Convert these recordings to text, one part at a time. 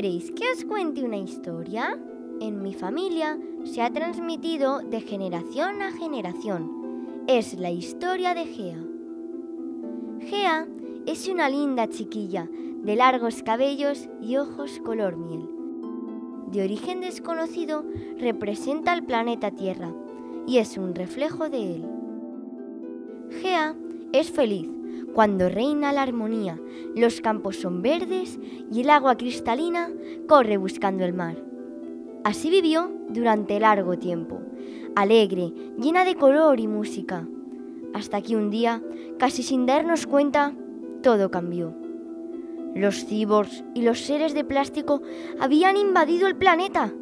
¿Queréis que os cuente una historia? En mi familia se ha transmitido de generación a generación. Es la historia de Gea. Gea es una linda chiquilla de largos cabellos y ojos color miel. De origen desconocido, representa al planeta Tierra y es un reflejo de él. Gea es feliz cuando reina la armonía, los campos son verdes y el agua cristalina corre buscando el mar. Así vivió durante largo tiempo, alegre, llena de color y música, hasta que un día, casi sin darnos cuenta, todo cambió. Los cyborgs y los seres de plástico habían invadido el planeta.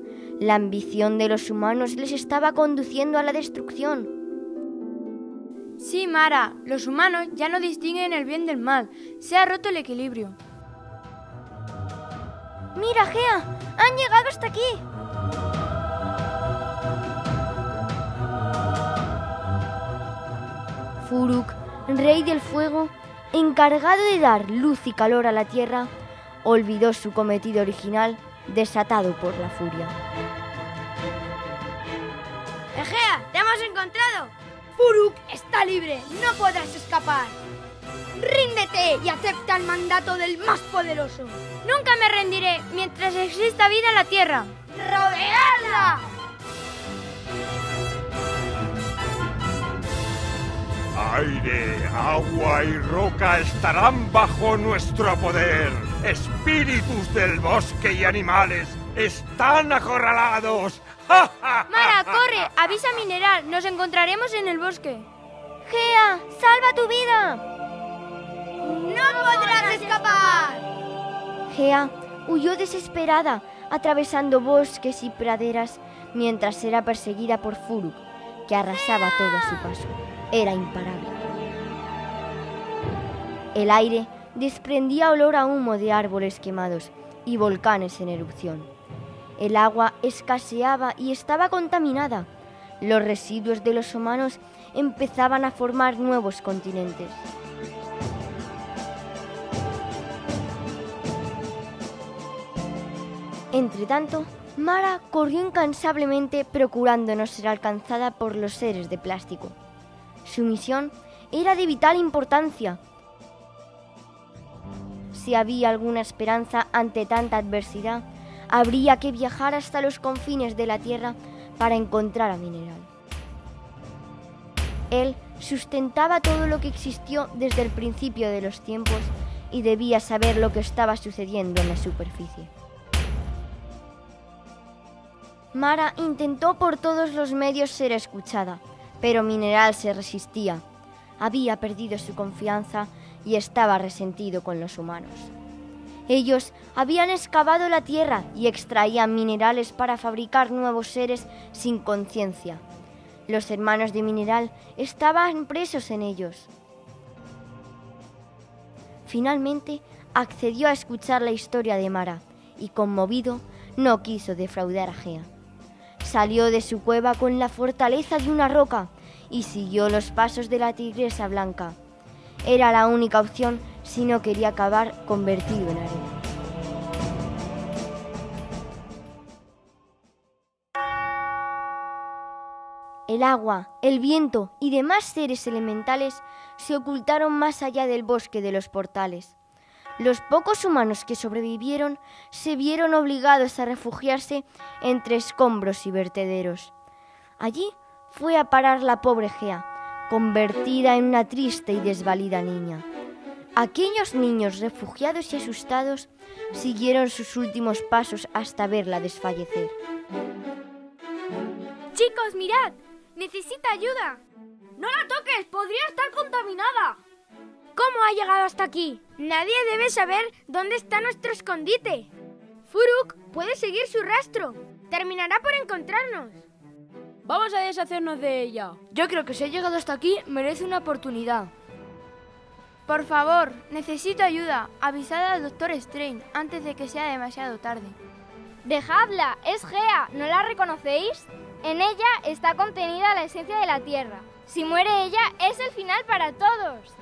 La ambición de los humanos les estaba conduciendo a la destrucción. Sí, Mara, los humanos ya no distinguen el bien del mal. Se ha roto el equilibrio. Mira, Gea, han llegado hasta aquí. Furuk, rey del fuego, encargado de dar luz y calor a la tierra, olvidó su cometido original, desatado por la furia. ¡Egea! ¡Te hemos encontrado! Furuk está libre, no podrás escapar. Ríndete y acepta el mandato del más poderoso. Nunca me rendiré mientras exista vida en la Tierra. ¡Rodearla! Aire, agua y roca estarán bajo nuestro poder. Espíritus del bosque y animales están acorralados. Mara, corre, avisa Mineral, nos encontraremos en el bosque. Gea, salva tu vida. ¡No podrás escapar! Gea huyó desesperada, atravesando bosques y praderas, mientras era perseguida por Furuk, que arrasaba todo a su paso. Era imparable. El aire desprendía olor a humo de árboles quemados y volcanes en erupción. El agua escaseaba y estaba contaminada. Los residuos de los humanos empezaban a formar nuevos continentes. Entretanto, Mara corrió incansablemente procurando no ser alcanzada por los seres de plástico. Su misión era de vital importancia. Si había alguna esperanza ante tanta adversidad, habría que viajar hasta los confines de la Tierra para encontrar a Mineral. Él sustentaba todo lo que existió desde el principio de los tiempos y debía saber lo que estaba sucediendo en la superficie. Mara intentó por todos los medios ser escuchada, pero Mineral se resistía. Había perdido su confianza y estaba resentido con los humanos. Ellos habían excavado la tierra y extraían minerales para fabricar nuevos seres sin conciencia. Los hermanos de Mineral estaban presos en ellos. Finalmente accedió a escuchar la historia de Mara y conmovido no quiso defraudar a Gea. Salió de su cueva con la fortaleza de una roca y siguió los pasos de la tigresa blanca. Era la única opción si no quería acabar convertido en arena. El agua, el viento y demás seres elementales se ocultaron más allá del bosque de los portales. Los pocos humanos que sobrevivieron se vieron obligados a refugiarse entre escombros y vertederos. Allí fue a parar la pobre Gea, convertida en una triste y desvalida niña. Aquellos niños refugiados y asustados siguieron sus últimos pasos hasta verla desfallecer. Chicos, mirad, necesita ayuda. ¡No la toques! ¡Podría estar contaminada! ¿Cómo ha llegado hasta aquí? Nadie debe saber dónde está nuestro escondite. Furuk puede seguir su rastro. Terminará por encontrarnos. Vamos a deshacernos de ella. Yo creo que si ha llegado hasta aquí merece una oportunidad. Por favor, necesito ayuda. Avisad al Doctor Strange antes de que sea demasiado tarde. Dejadla, es Gea, ¿no la reconocéis? En ella está contenida la esencia de la Tierra. Si muere ella, es el final para todos.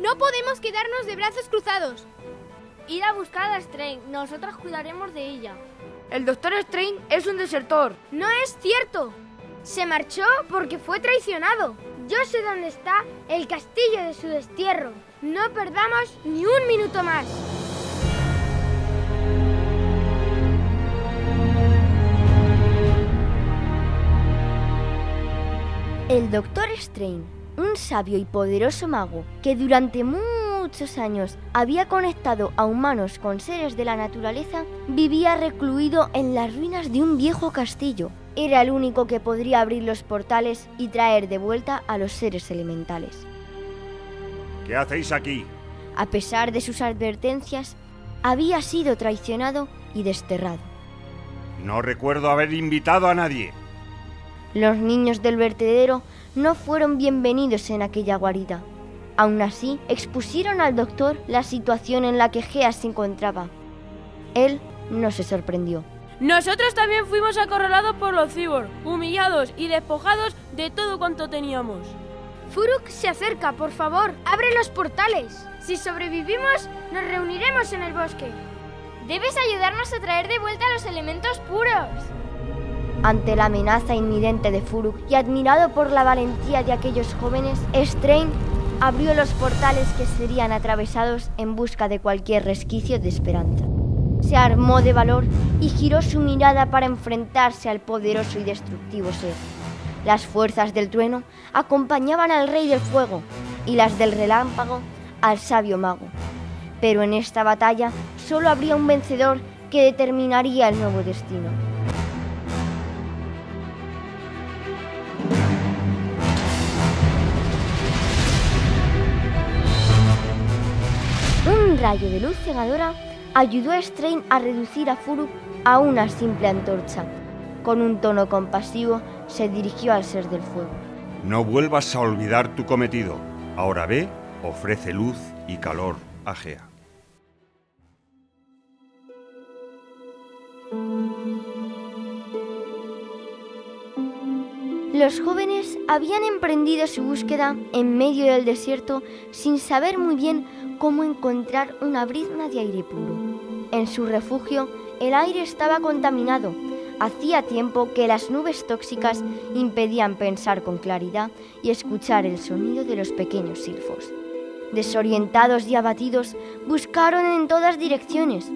No podemos quedarnos de brazos cruzados. id a buscar a Strange. Nosotras cuidaremos de ella. El doctor Strange es un desertor. No es cierto. Se marchó porque fue traicionado. Yo sé dónde está el castillo de su destierro. No perdamos ni un minuto más. El Doctor Strange, un sabio y poderoso mago que durante muchos años había conectado a humanos con seres de la naturaleza, vivía recluido en las ruinas de un viejo castillo. Era el único que podría abrir los portales y traer de vuelta a los seres elementales. ¿Qué hacéis aquí? A pesar de sus advertencias, había sido traicionado y desterrado. No recuerdo haber invitado a nadie. Los niños del vertedero no fueron bienvenidos en aquella guarida. Aún así, expusieron al doctor la situación en la que Gea se encontraba. Él no se sorprendió. Nosotros también fuimos acorralados por los cyborg, humillados y despojados de todo cuanto teníamos. Furuk se acerca, por favor, abre los portales. Si sobrevivimos, nos reuniremos en el bosque. Debes ayudarnos a traer de vuelta los elementos puros. Ante la amenaza inminente de Furuk y admirado por la valentía de aquellos jóvenes, Strange abrió los portales que serían atravesados en busca de cualquier resquicio de esperanza. Se armó de valor y giró su mirada para enfrentarse al poderoso y destructivo ser. Las fuerzas del trueno acompañaban al rey del fuego y las del relámpago al sabio mago. Pero en esta batalla solo habría un vencedor que determinaría el nuevo destino. Un rayo de luz cegadora ayudó a Strain a reducir a Furuk a una simple antorcha. Con un tono compasivo se dirigió al ser del fuego. No vuelvas a olvidar tu cometido. Ahora ve, ofrece luz y calor a Gea. Los jóvenes habían emprendido su búsqueda en medio del desierto sin saber muy bien cómo encontrar una brizna de aire puro. En su refugio, el aire estaba contaminado. Hacía tiempo que las nubes tóxicas impedían pensar con claridad y escuchar el sonido de los pequeños silfos. Desorientados y abatidos, buscaron en todas direcciones,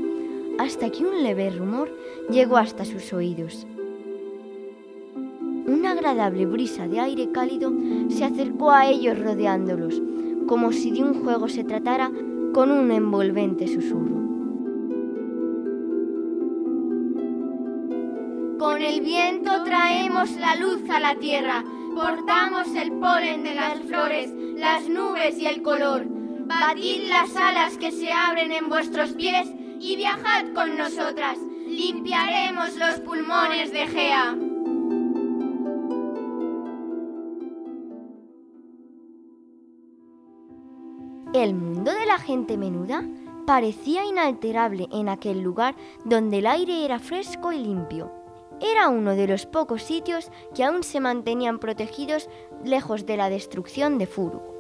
hasta que un leve rumor llegó hasta sus oídos. Una agradable brisa de aire cálido se acercó a ellos rodeándolos, como si de un juego se tratara con un envolvente susurro. El viento traemos la luz a la tierra, portamos el polen de las flores, las nubes y el color. Batid las alas que se abren en vuestros pies y viajad con nosotras. Limpiaremos los pulmones de Gea. El mundo de la gente menuda parecía inalterable en aquel lugar donde el aire era fresco y limpio. Era uno de los pocos sitios que aún se mantenían protegidos lejos de la destrucción de Furuk.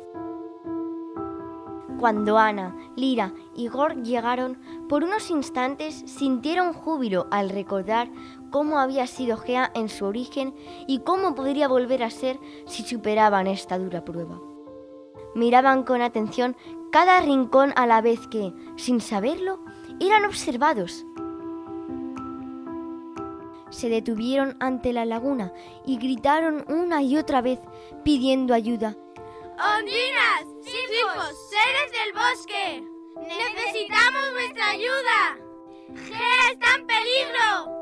Cuando Ana, Lira y Gorg llegaron, por unos instantes sintieron júbilo al recordar cómo había sido Gea en su origen y cómo podría volver a ser si superaban esta dura prueba. Miraban con atención cada rincón a la vez que, sin saberlo, eran observados. Se detuvieron ante la laguna y gritaron una y otra vez pidiendo ayuda. ¡Ondinas! ¡Silfos! ¡Seres del bosque! ¡Necesitamos vuestra ayuda! ¡Gea está en peligro!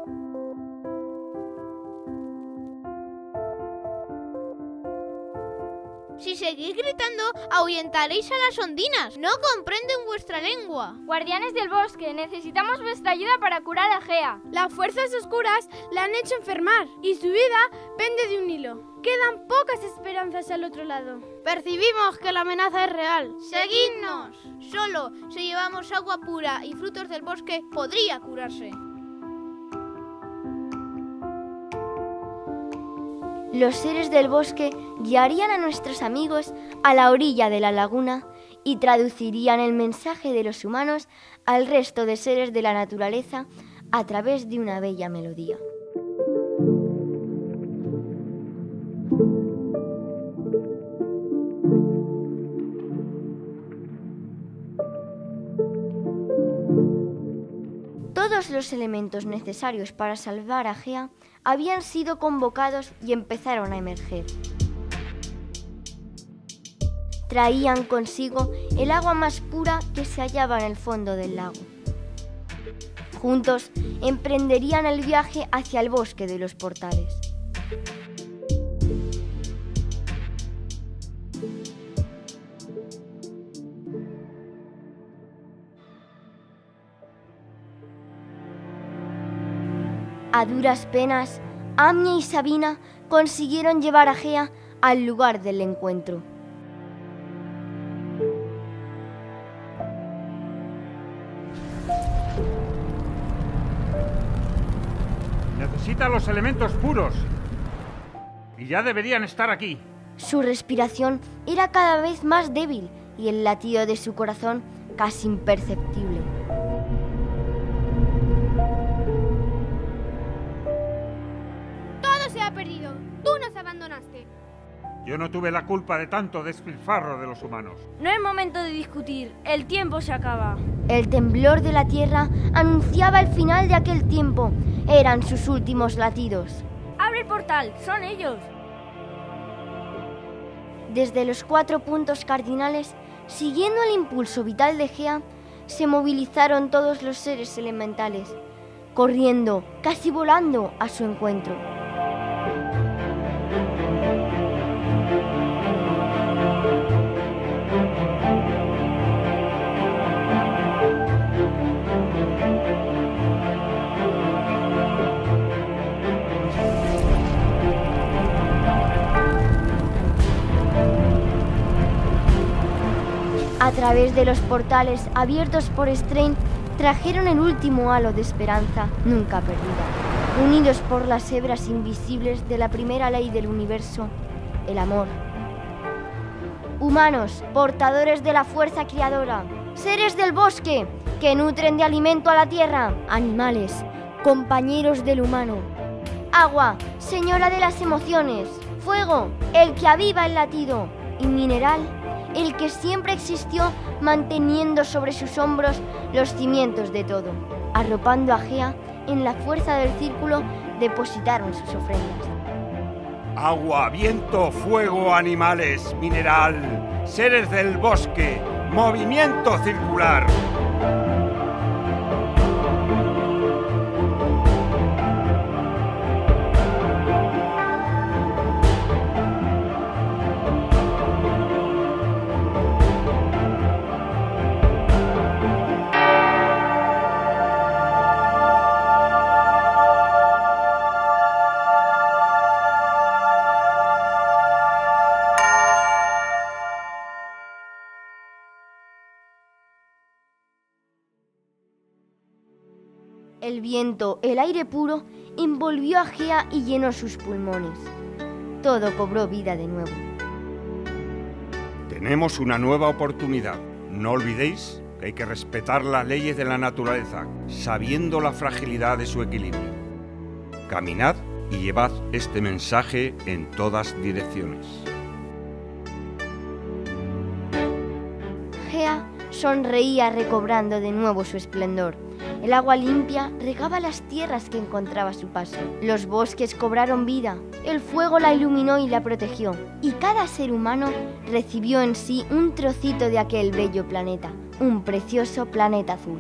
Seguís gritando, ahuyentaréis a las ondinas. No comprenden vuestra lengua. Guardianes del bosque, necesitamos vuestra ayuda para curar a Gea. Las fuerzas oscuras la han hecho enfermar y su vida pende de un hilo. Quedan pocas esperanzas al otro lado. Percibimos que la amenaza es real. ¡Seguidnos! Solo si llevamos agua pura y frutos del bosque podría curarse. Los seres del bosque guiarían a nuestros amigos a la orilla de la laguna y traducirían el mensaje de los humanos al resto de seres de la naturaleza a través de una bella melodía. Todos los elementos necesarios para salvar a Gea habían sido convocados y empezaron a emerger. Traían consigo el agua más pura que se hallaba en el fondo del lago. Juntos emprenderían el viaje hacia el bosque de los portales. A duras penas, Amia y Sabina consiguieron llevar a Gea al lugar del encuentro. Necesita los elementos puros. Y ya deberían estar aquí. Su respiración era cada vez más débil y el latido de su corazón casi imperceptible. Yo no tuve la culpa de tanto despilfarro de los humanos. No es momento de discutir. El tiempo se acaba. El temblor de la tierra anunciaba el final de aquel tiempo. Eran sus últimos latidos. ¡Abre el portal! ¡Son ellos! Desde los cuatro puntos cardinales, siguiendo el impulso vital de Gea, se movilizaron todos los seres elementales, corriendo, casi volando a su encuentro. A través de los portales abiertos por Strain, trajeron el último halo de esperanza nunca perdida, unidos por las hebras invisibles de la primera ley del universo, el amor. Humanos, portadores de la fuerza creadora, seres del bosque, que nutren de alimento a la tierra, animales, compañeros del humano. Agua, señora de las emociones, fuego, el que aviva el latido, y mineral, el que siempre existió manteniendo sobre sus hombros los cimientos de todo. Arropando a Gea, en la fuerza del círculo depositaron sus ofrendas. Agua, viento, fuego, animales, mineral, seres del bosque, movimiento circular. Viento, el aire puro, envolvió a Gea y llenó sus pulmones. Todo cobró vida de nuevo. Tenemos una nueva oportunidad. No olvidéis que hay que respetar las leyes de la naturaleza, sabiendo la fragilidad de su equilibrio. Caminad y llevad este mensaje en todas direcciones. Gea sonreía recobrando de nuevo su esplendor. El agua limpia regaba las tierras que encontraba a su paso. Los bosques cobraron vida. El fuego la iluminó y la protegió. Y cada ser humano recibió en sí un trocito de aquel bello planeta, un precioso planeta azul.